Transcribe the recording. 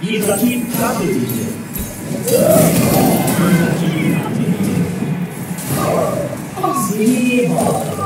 Hydra-Team Aus Leber.